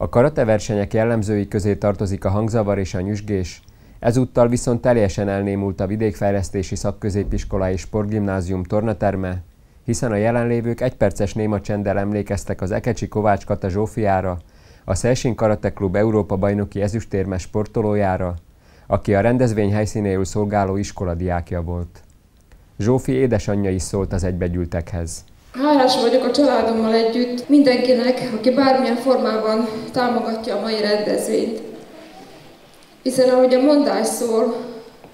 A karate versenyek jellemzői közé tartozik a hangzavar és a nyüzsgés, ezúttal viszont teljesen elnémult a vidékfejlesztési szakközépiskola és sportgimnázium tornaterme, hiszen a jelenlévők egyperces néma csenddel emlékeztek az Ekecsi Kovács Kata Zsófiára, a Szelsin Karate Klub Európa bajnoki ezüstérmes sportolójára, aki a rendezvény helyszínéül szolgáló iskola volt. Zsófi édesanyja is szólt az egybegyűltekhez. Hálás vagyok a családommal együtt mindenkinek, aki bármilyen formában támogatja a mai rendezvényt. Hiszen ahogy a mondás szól,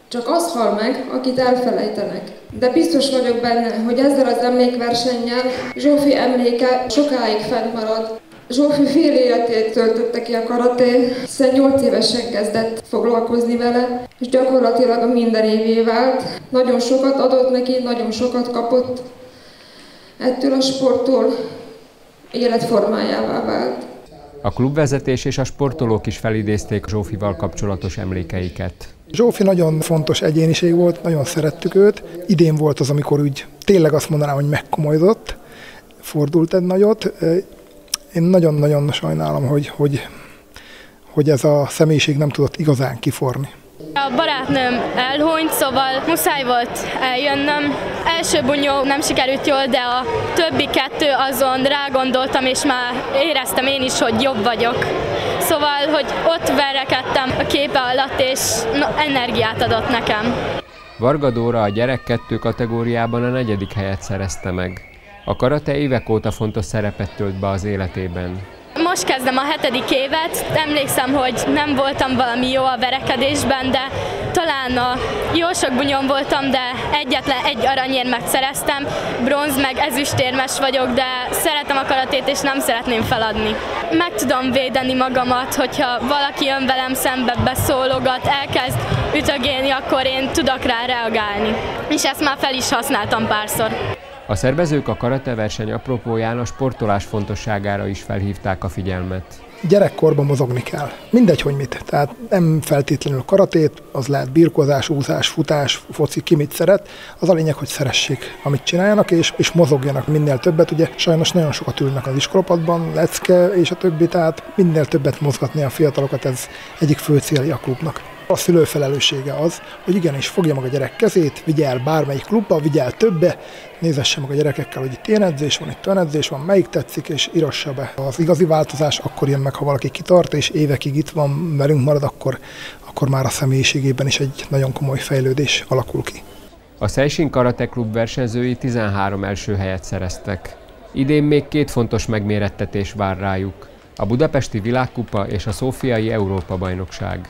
csak az hal meg, akit elfelejtenek. De biztos vagyok benne, hogy ezzel az emlékversennyel Zsófi emléke sokáig fennmarad. Zsófi fél életét töltötte ki a karaté, hiszen 8 évesen kezdett foglalkozni vele, és gyakorlatilag a minden évé vált. Nagyon sokat adott neki, nagyon sokat kapott, ettől a sporttól életformájává vált. A klubvezetés és a sportolók is felidézték Zsófival kapcsolatos emlékeiket. Zsófi nagyon fontos egyéniség volt, nagyon szerettük őt. Idén volt az, amikor úgy tényleg azt mondanám, hogy megkomolyodott, fordult egy nagyot. Én nagyon-nagyon sajnálom, hogy, hogy, hogy ez a személyiség nem tudott igazán kiforni. A barátnőm elhunyt, szóval muszáj volt eljönnöm. Első bunyó nem sikerült jól, de a többi kettő azon rágondoltam, és már éreztem én is, hogy jobb vagyok. Szóval, hogy ott verekedtem a képe alatt, és no, energiát adott nekem. Varga Dóra a gyerek kettő kategóriában a negyedik helyet szerezte meg. A karate évek óta fontos szerepet tölt be az életében. Most kezdem a hetedik évet, emlékszem, hogy nem voltam valami jó a verekedésben, de talán a jó sok bunyom voltam, de egyetlen egy aranyérmet szereztem, bronz meg ezüstérmes vagyok, de szeretem a karatét és nem szeretném feladni. Meg tudom védeni magamat, hogyha valaki jön velem szembe, beszólogat, elkezd ütögélni, akkor én tudok rá reagálni. És ezt már fel is használtam párszor. A szervezők a karate verseny apropóján a sportolás fontosságára is felhívták a figyelmet. Gyerekkorban mozogni kell. Mindegy, hogy mit. Tehát nem feltétlenül karatét, az lehet birkozás, úszás, futás, foci, ki mit szeret. Az a lényeg, hogy szeressék, amit csináljanak, és, és mozogjanak minél többet. Ugye sajnos nagyon sokat ülnek az iskolapadban, lecke és a többi, tehát minél többet mozgatni a fiatalokat, ez egyik fő célja a klubnak. A szülő felelőssége az, hogy igenis fogja meg a gyerek kezét, vigye el bármelyik klubba, vigye el többe, nézesse meg a gyerekekkel, hogy itt ilyen edzés van, itt olyan edzés van, melyik tetszik, és írassa be. Az igazi változás akkor jön meg, ha valaki kitart, és évekig itt van, velünk marad, akkor, akkor már a személyiségében is egy nagyon komoly fejlődés alakul ki. A Szelsin Karate Klub versenyzői 13 első helyet szereztek. Idén még két fontos megmérettetés vár rájuk. A Budapesti Világkupa és a Szófiai Európa-bajnokság.